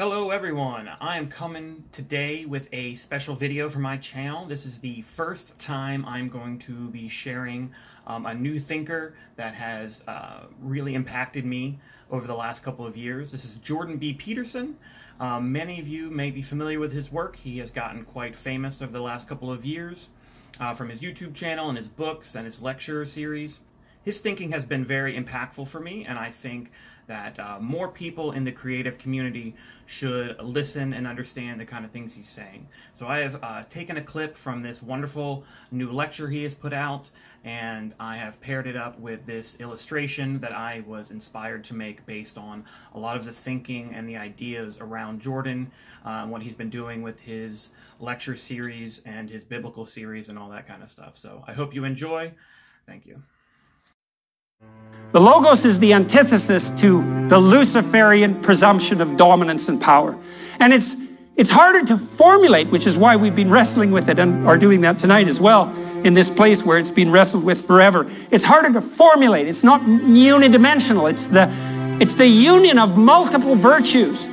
Hello everyone, I am coming today with a special video for my channel. This is the first time I'm going to be sharing um, a new thinker that has uh, really impacted me over the last couple of years. This is Jordan B. Peterson. Um, many of you may be familiar with his work. He has gotten quite famous over the last couple of years uh, from his YouTube channel and his books and his lecture series his thinking has been very impactful for me, and I think that uh, more people in the creative community should listen and understand the kind of things he's saying. So I have uh, taken a clip from this wonderful new lecture he has put out, and I have paired it up with this illustration that I was inspired to make based on a lot of the thinking and the ideas around Jordan, uh, what he's been doing with his lecture series and his biblical series and all that kind of stuff. So I hope you enjoy. Thank you. The Logos is the antithesis to the Luciferian presumption of dominance and power. And it's, it's harder to formulate, which is why we've been wrestling with it and are doing that tonight as well in this place where it's been wrestled with forever. It's harder to formulate. It's not unidimensional. It's the, it's the union of multiple virtues.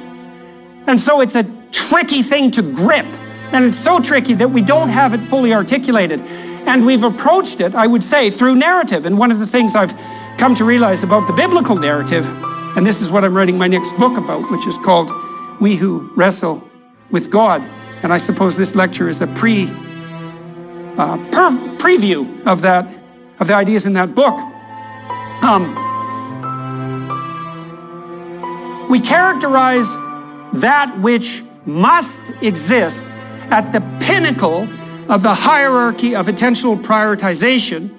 And so it's a tricky thing to grip. And it's so tricky that we don't have it fully articulated. And we've approached it, I would say, through narrative. And one of the things I've come to realize about the biblical narrative, and this is what I'm writing my next book about, which is called We Who Wrestle with God. And I suppose this lecture is a pre uh, preview of that of the ideas in that book. Um, we characterize that which must exist at the pinnacle of the hierarchy of intentional prioritization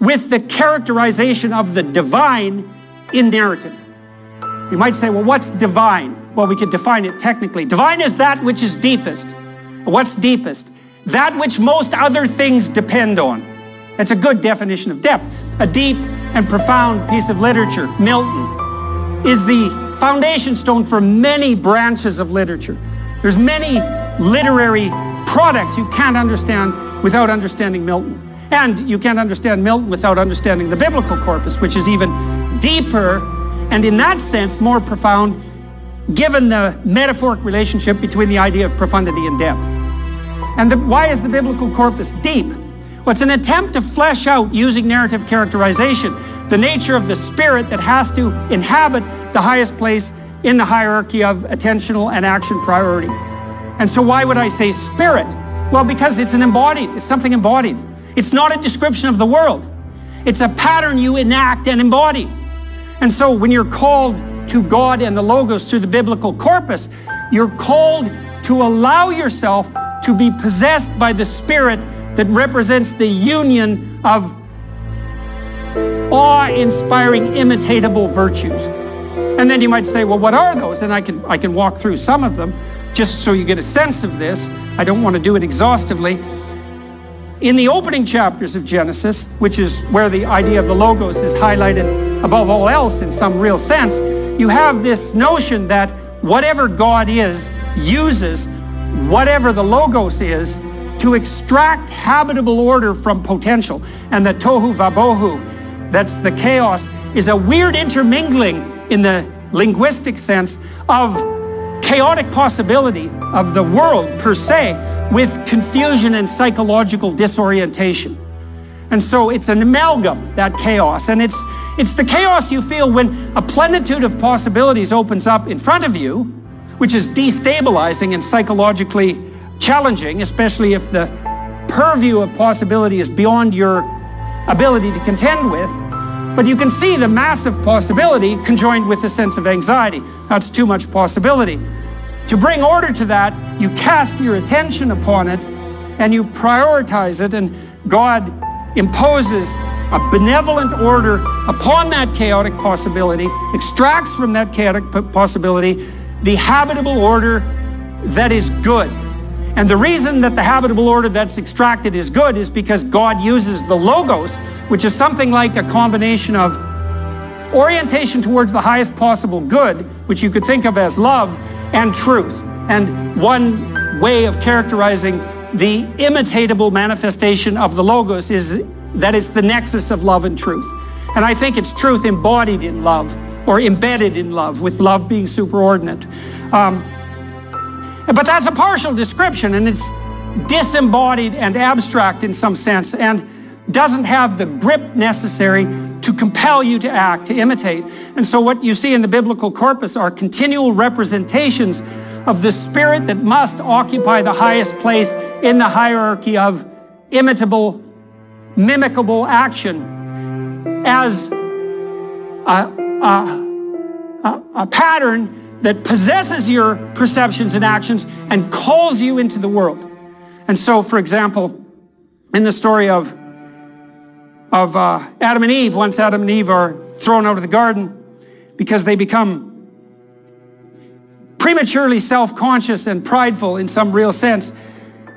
with the characterization of the divine in narrative. You might say, well, what's divine? Well, we could define it technically. Divine is that which is deepest. What's deepest? That which most other things depend on. That's a good definition of depth. A deep and profound piece of literature, Milton, is the foundation stone for many branches of literature. There's many literary products you can't understand without understanding Milton. And you can't understand Milton without understanding the biblical corpus, which is even deeper and in that sense more profound given the metaphoric relationship between the idea of profundity and depth. And the, why is the biblical corpus deep? Well, it's an attempt to flesh out, using narrative characterization, the nature of the spirit that has to inhabit the highest place in the hierarchy of attentional and action priority. And so why would I say spirit? Well, because it's an embodied, it's something embodied. It's not a description of the world. It's a pattern you enact and embody. And so when you're called to God and the Logos through the biblical corpus, you're called to allow yourself to be possessed by the Spirit that represents the union of awe-inspiring, imitatable virtues. And then you might say, well, what are those? And I can, I can walk through some of them just so you get a sense of this. I don't want to do it exhaustively. In the opening chapters of Genesis, which is where the idea of the Logos is highlighted above all else in some real sense, you have this notion that whatever God is uses whatever the Logos is to extract habitable order from potential. And the tohu vabohu, that's the chaos, is a weird intermingling in the linguistic sense of chaotic possibility of the world per se with confusion and psychological disorientation. And so it's an amalgam, that chaos. And it's, it's the chaos you feel when a plenitude of possibilities opens up in front of you, which is destabilizing and psychologically challenging, especially if the purview of possibility is beyond your ability to contend with. But you can see the massive possibility conjoined with a sense of anxiety. That's too much possibility. To bring order to that, you cast your attention upon it and you prioritize it, and God imposes a benevolent order upon that chaotic possibility, extracts from that chaotic possibility the habitable order that is good. And the reason that the habitable order that's extracted is good is because God uses the logos, which is something like a combination of orientation towards the highest possible good, which you could think of as love, and truth. And one way of characterizing the imitatable manifestation of the Logos is that it's the nexus of love and truth. And I think it's truth embodied in love or embedded in love, with love being superordinate. Um, But that's a partial description, and it's disembodied and abstract in some sense, and doesn't have the grip necessary to compel you to act, to imitate. And so what you see in the biblical corpus are continual representations of the spirit that must occupy the highest place in the hierarchy of imitable, mimicable action as a, a, a, pattern that possesses your perceptions and actions and calls you into the world. And so, for example, in the story of, of uh, Adam and Eve, once Adam and Eve are thrown out of the garden because they become prematurely self-conscious and prideful in some real sense,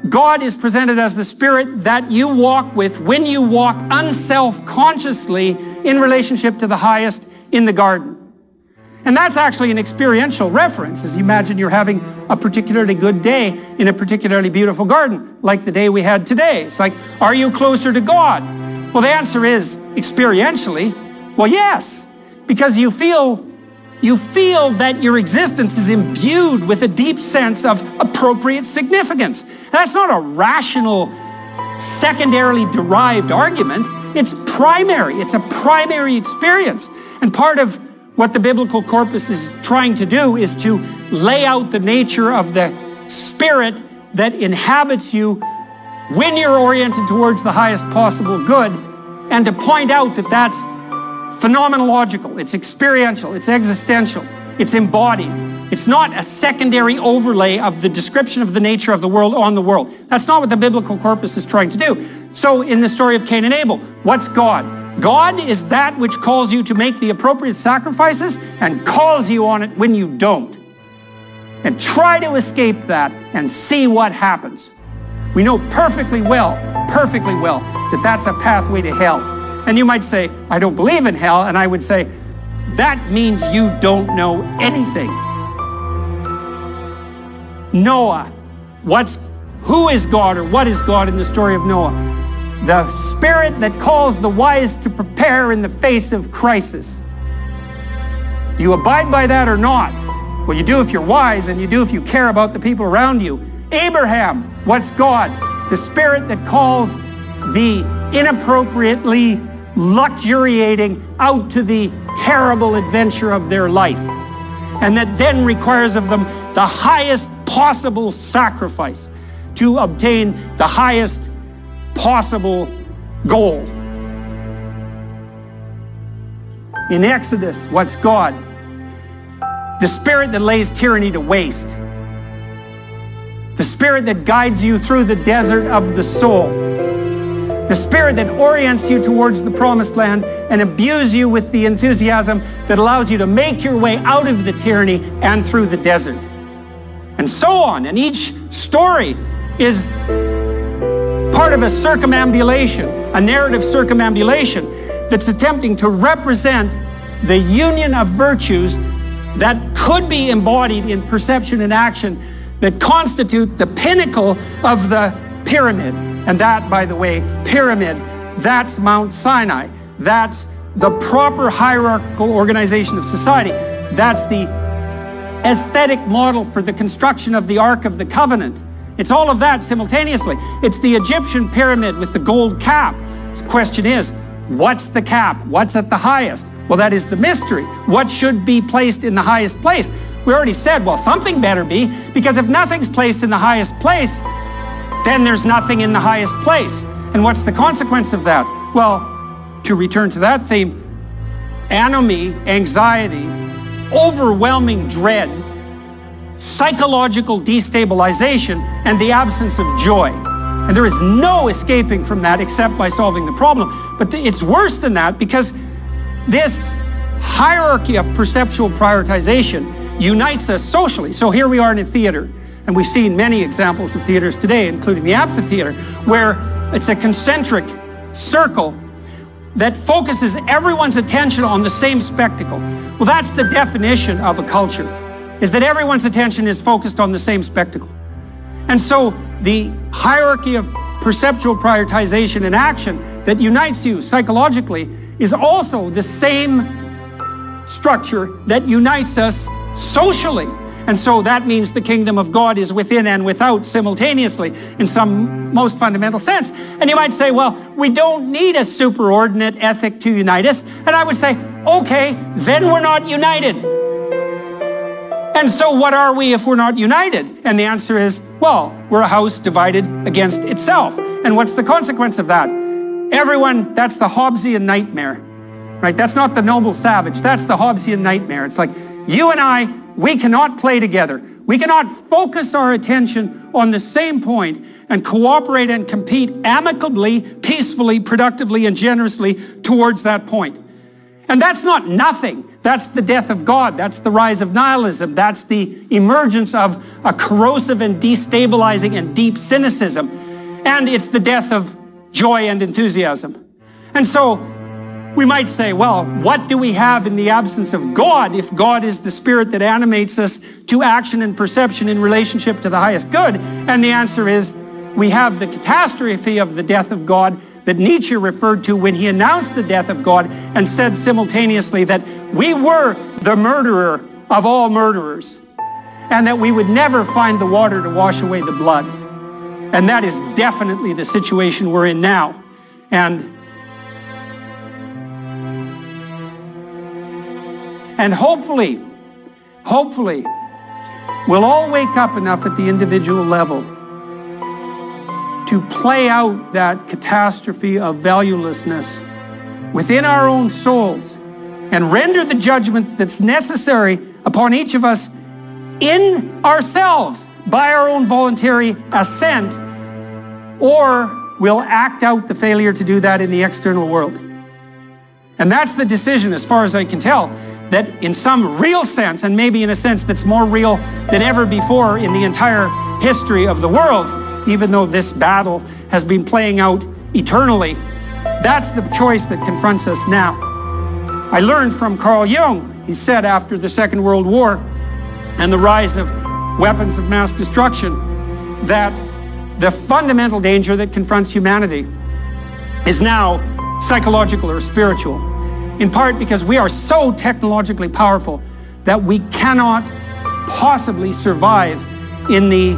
God is presented as the spirit that you walk with when you walk unself-consciously in relationship to the highest in the garden. And that's actually an experiential reference, as you imagine you're having a particularly good day in a particularly beautiful garden, like the day we had today. It's like, are you closer to God? Well, the answer is experientially, well, yes, because you feel you feel that your existence is imbued with a deep sense of appropriate significance. That's not a rational, secondarily derived argument. It's primary. It's a primary experience. And part of what the biblical corpus is trying to do is to lay out the nature of the spirit that inhabits you when you're oriented towards the highest possible good and to point out that that's phenomenological, it's experiential, it's existential, it's embodied. It's not a secondary overlay of the description of the nature of the world on the world. That's not what the biblical corpus is trying to do. So in the story of Cain and Abel, what's God? God is that which calls you to make the appropriate sacrifices and calls you on it when you don't. And try to escape that and see what happens. We know perfectly well, perfectly well, that that's a pathway to hell. And you might say, I don't believe in hell. And I would say, that means you don't know anything. Noah, what's, who is God or what is God in the story of Noah? the spirit that calls the wise to prepare in the face of crisis. Do you abide by that or not? Well, you do if you're wise and you do if you care about the people around you. Abraham, what's God? The spirit that calls the inappropriately luxuriating out to the terrible adventure of their life and that then requires of them the highest possible sacrifice to obtain the highest possible goal. In Exodus, what's God? The spirit that lays tyranny to waste. The spirit that guides you through the desert of the soul. The spirit that orients you towards the promised land and imbues you with the enthusiasm that allows you to make your way out of the tyranny and through the desert. And so on. And each story is part of a circumambulation, a narrative circumambulation that's attempting to represent the union of virtues that could be embodied in perception and action that constitute the pinnacle of the pyramid. And that, by the way, pyramid, that's Mount Sinai. That's the proper hierarchical organization of society. That's the aesthetic model for the construction of the Ark of the Covenant. It's all of that simultaneously. It's the Egyptian pyramid with the gold cap. The question is, what's the cap? What's at the highest? Well, that is the mystery. What should be placed in the highest place? We already said, well, something better be, because if nothing's placed in the highest place, then there's nothing in the highest place. And what's the consequence of that? Well, to return to that theme, anomie, anxiety, overwhelming dread, psychological destabilization, and the absence of joy. And there is no escaping from that except by solving the problem. But it's worse than that because this hierarchy of perceptual prioritization unites us socially. So here we are in a theater, and we've seen many examples of theaters today, including the amphitheater, where it's a concentric circle that focuses everyone's attention on the same spectacle. Well, that's the definition of a culture is that everyone's attention is focused on the same spectacle. And so the hierarchy of perceptual prioritization and action that unites you psychologically is also the same structure that unites us socially. And so that means the kingdom of God is within and without simultaneously in some most fundamental sense. And you might say, well, we don't need a superordinate ethic to unite us. And I would say, okay, then we're not united. And so what are we if we're not united? And the answer is, well, we're a house divided against itself. And what's the consequence of that? Everyone, that's the Hobbesian nightmare, right? That's not the noble savage. That's the Hobbesian nightmare. It's like you and I, we cannot play together. We cannot focus our attention on the same point and cooperate and compete amicably, peacefully, productively, and generously towards that point. And that's not nothing. That's the death of God. That's the rise of nihilism. That's the emergence of a corrosive and destabilizing and deep cynicism. And it's the death of joy and enthusiasm. And so we might say, well, what do we have in the absence of God if God is the spirit that animates us to action and perception in relationship to the highest good? And the answer is we have the catastrophe of the death of God that Nietzsche referred to when he announced the death of God and said simultaneously that we were the murderer of all murderers and that we would never find the water to wash away the blood. And that is definitely the situation we're in now. And and hopefully, hopefully, we'll all wake up enough at the individual level to play out that catastrophe of valuelessness within our own souls and render the judgment that's necessary upon each of us in ourselves by our own voluntary assent, or we'll act out the failure to do that in the external world. And that's the decision, as far as I can tell, that in some real sense, and maybe in a sense that's more real than ever before in the entire history of the world, even though this battle has been playing out eternally, that's the choice that confronts us now. I learned from Carl Jung, he said after the Second World War and the rise of weapons of mass destruction, that the fundamental danger that confronts humanity is now psychological or spiritual, in part because we are so technologically powerful that we cannot possibly survive in the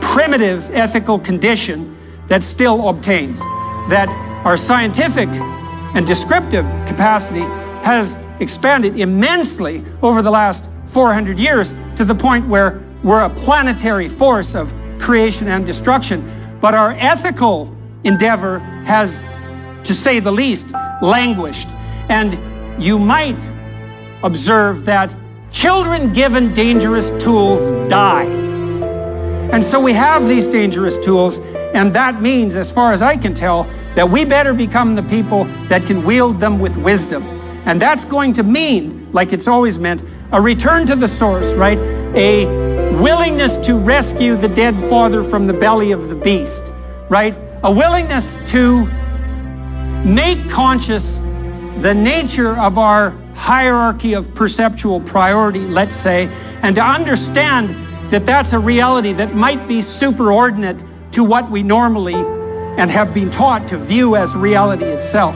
primitive ethical condition that still obtains. That our scientific and descriptive capacity has expanded immensely over the last 400 years to the point where we're a planetary force of creation and destruction. But our ethical endeavor has, to say the least, languished. And you might observe that children given dangerous tools die. And so we have these dangerous tools, and that means, as far as I can tell, that we better become the people that can wield them with wisdom. And that's going to mean, like it's always meant, a return to the source, right? A willingness to rescue the dead father from the belly of the beast, right? A willingness to make conscious the nature of our hierarchy of perceptual priority, let's say, and to understand that that's a reality that might be superordinate to what we normally and have been taught to view as reality itself.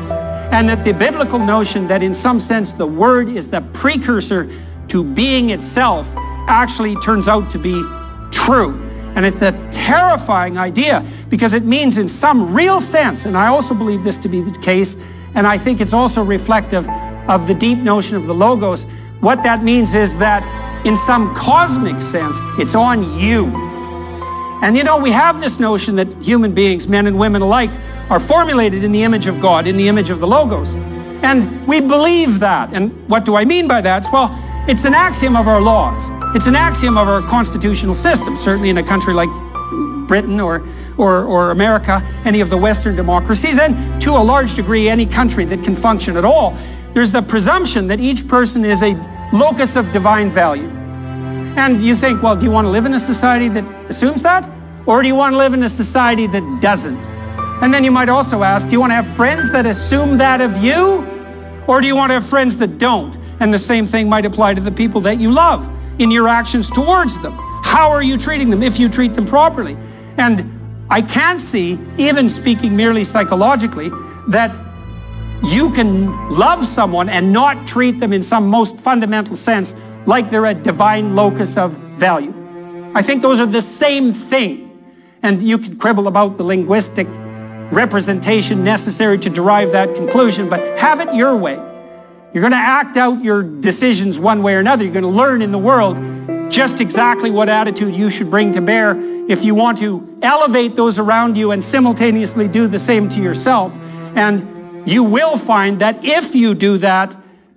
And that the biblical notion that in some sense the word is the precursor to being itself actually turns out to be true. And it's a terrifying idea because it means in some real sense, and I also believe this to be the case, and I think it's also reflective of the deep notion of the Logos, what that means is that in some cosmic sense, it's on you. And you know, we have this notion that human beings, men and women alike, are formulated in the image of God, in the image of the Logos. And we believe that. And what do I mean by that? Well, it's an axiom of our laws. It's an axiom of our constitutional system, certainly in a country like Britain or, or, or America, any of the Western democracies, and to a large degree, any country that can function at all. There's the presumption that each person is a locus of divine value. And you think, well, do you want to live in a society that assumes that? Or do you want to live in a society that doesn't? And then you might also ask, do you want to have friends that assume that of you? Or do you want to have friends that don't? And the same thing might apply to the people that you love in your actions towards them. How are you treating them if you treat them properly? And I can't see, even speaking merely psychologically, that you can love someone and not treat them in some most fundamental sense like they're a divine locus of value. I think those are the same thing. And you can quibble about the linguistic representation necessary to derive that conclusion, but have it your way. You're going to act out your decisions one way or another. You're going to learn in the world just exactly what attitude you should bring to bear if you want to elevate those around you and simultaneously do the same to yourself. And you will find that if you do that,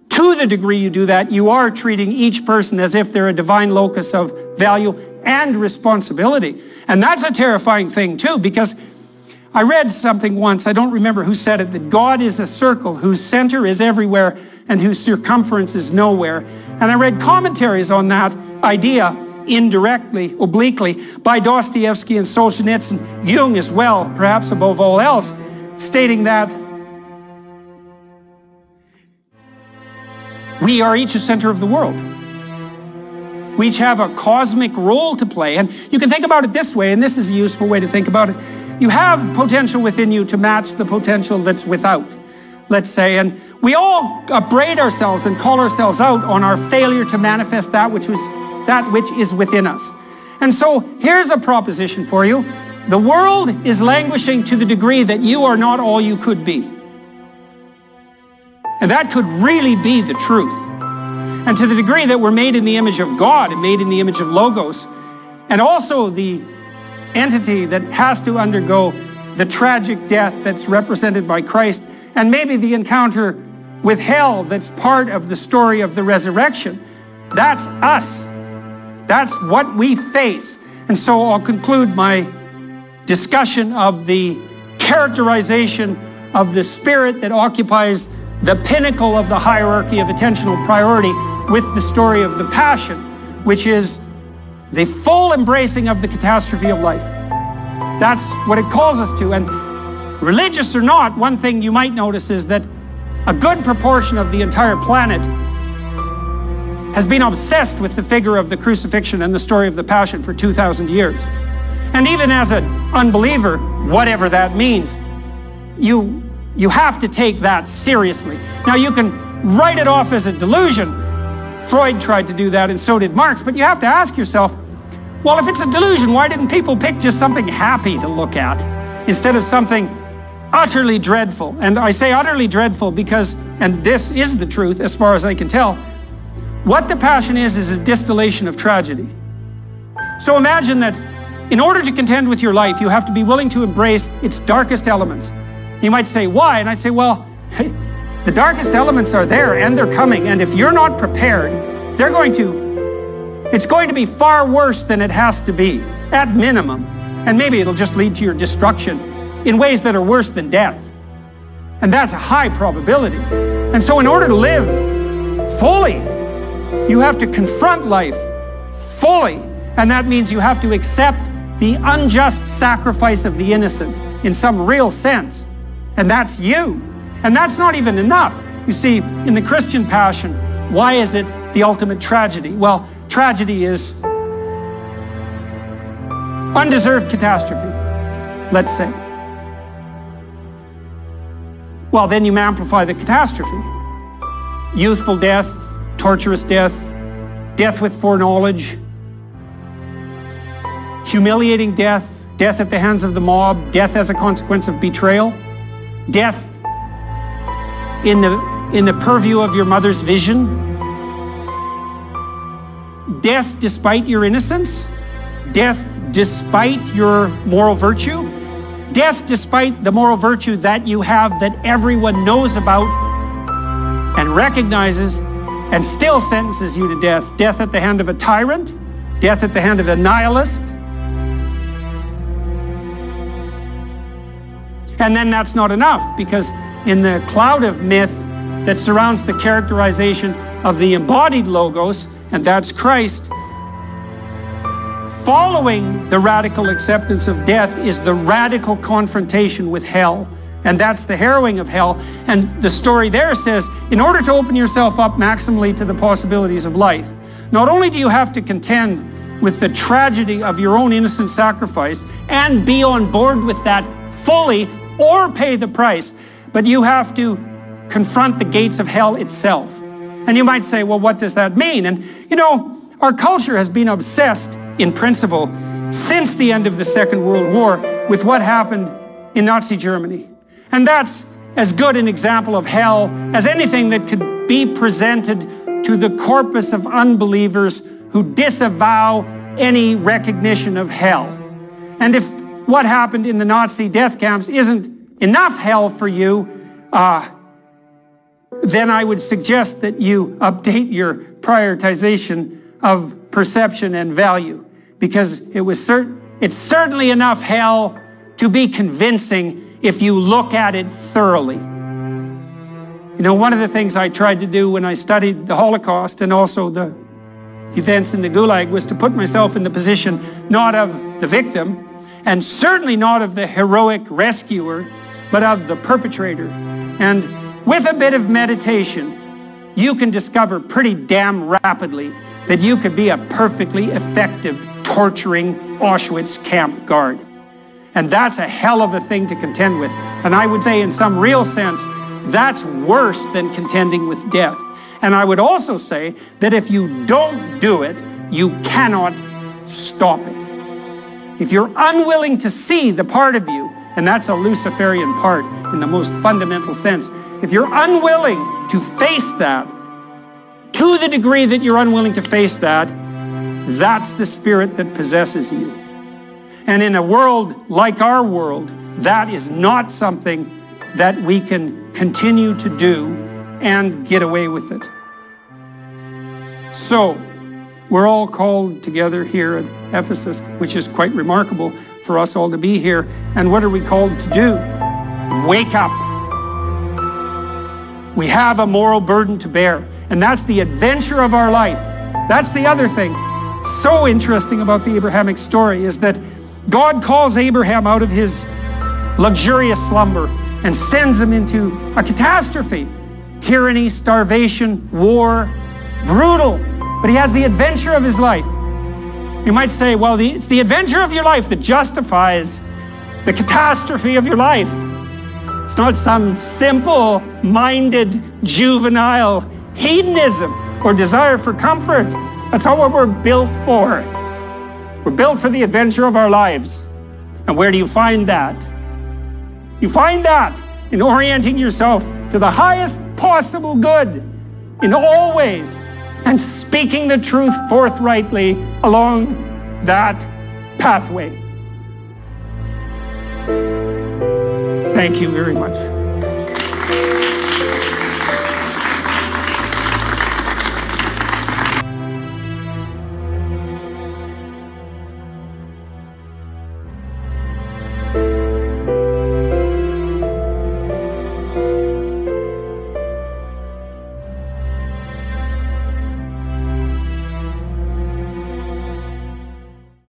to the degree you do that, you are treating each person as if they're a divine locus of value and responsibility. And that's a terrifying thing too, because I read something once, I don't remember who said it, that God is a circle whose center is everywhere and whose circumference is nowhere. And I read commentaries on that idea indirectly, obliquely, by Dostoevsky and Solzhenitsyn, Jung as well, perhaps above all else, stating that we are each a center of the world. We each have a cosmic role to play. And you can think about it this way, and this is a useful way to think about it. You have potential within you to match the potential that's without, let's say. And we all upbraid ourselves and call ourselves out on our failure to manifest that which was that which is within us. And so here's a proposition for you. The world is languishing to the degree that you are not all you could be. And that could really be the truth. And to the degree that we're made in the image of God and made in the image of Logos, and also the entity that has to undergo the tragic death that's represented by Christ, and maybe the encounter with hell that's part of the story of the resurrection. That's us. That's what we face. And so I'll conclude my discussion of the characterization of the spirit that occupies the pinnacle of the hierarchy of attentional priority with the story of the passion, which is the full embracing of the catastrophe of life. That's what it calls us to. And religious or not, one thing you might notice is that a good proportion of the entire planet has been obsessed with the figure of the crucifixion and the story of the passion for 2,000 years. And even as an unbeliever, whatever that means, you, you have to take that seriously. Now you can write it off as a delusion. Freud tried to do that and so did Marx, but you have to ask yourself, well, if it's a delusion, why didn't people pick just something happy to look at instead of something utterly dreadful? And I say utterly dreadful because, and this is the truth as far as I can tell, what the passion is, is a distillation of tragedy. So imagine that in order to contend with your life, you have to be willing to embrace its darkest elements. You might say, why? And I'd say, well, hey, the darkest elements are there and they're coming. And if you're not prepared, they're going to it's going to be far worse than it has to be, at minimum. And maybe it'll just lead to your destruction in ways that are worse than death. And that's a high probability. And so in order to live you have to confront life fully. And that means you have to accept the unjust sacrifice of the innocent in some real sense. And that's you. And that's not even enough. You see, in the Christian passion, why is it the ultimate tragedy? Well, tragedy is undeserved catastrophe, let's say. Well, then you amplify the catastrophe. Youthful death, torturous death, death with foreknowledge, humiliating death, death at the hands of the mob, death as a consequence of betrayal, death in the, in the purview of your mother's vision, death despite your innocence, death despite your moral virtue, death despite the moral virtue that you have that everyone knows about and recognizes and still sentences you to death. Death at the hand of a tyrant, death at the hand of a nihilist. And then that's not enough because in the cloud of myth that surrounds the characterization of the embodied logos, and that's Christ. Following the radical acceptance of death is the radical confrontation with hell. And that's the harrowing of hell. And the story there says, in order to open yourself up maximally to the possibilities of life, not only do you have to contend with the tragedy of your own innocent sacrifice and be on board with that fully or pay the price, but you have to confront the gates of hell itself. And you might say, well, what does that mean? And, you know, our culture has been obsessed, in principle, since the end of the Second World War with what happened in Nazi Germany. And that's as good an example of hell as anything that could be presented to the corpus of unbelievers who disavow any recognition of hell. And if what happened in the Nazi death camps isn't enough hell for you, uh, then I would suggest that you update your prioritization of perception and value because it was cert- it's certainly enough hell to be convincing if you look at it thoroughly. You know, one of the things I tried to do when I studied the Holocaust and also the events in the Gulag was to put myself in the position not of the victim and certainly not of the heroic rescuer, but of the perpetrator. And with a bit of meditation, you can discover pretty damn rapidly that you could be a perfectly effective torturing Auschwitz camp guard. And that's a hell of a thing to contend with. And I would say in some real sense, that's worse than contending with death. And I would also say that if you don't do it, you cannot stop it. If you're unwilling to see the part of you, and that's a Luciferian part in the most fundamental sense, if you're unwilling to face that, to the degree that you're unwilling to face that, that's the spirit that possesses you. And in a world like our world, that is not something that we can continue to do and get away with it. So, we're all called together here at Ephesus, which is quite remarkable for us all to be here. And what are we called to do? Wake up. We have a moral burden to bear, and that's the adventure of our life. That's the other thing. So interesting about the Abrahamic story is that God calls Abraham out of his luxurious slumber and sends him into a catastrophe. Tyranny, starvation, war, brutal. But he has the adventure of his life. You might say, well, the, it's the adventure of your life that justifies the catastrophe of your life. It's not some simple-minded, juvenile hedonism or desire for comfort. That's not what we're built for. We're built for the adventure of our lives. And where do you find that? You find that in orienting yourself to the highest possible good in all ways and speaking the truth forthrightly along that pathway. Thank you very much.